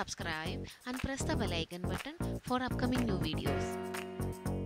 subscribe and press the bell icon button for upcoming new videos.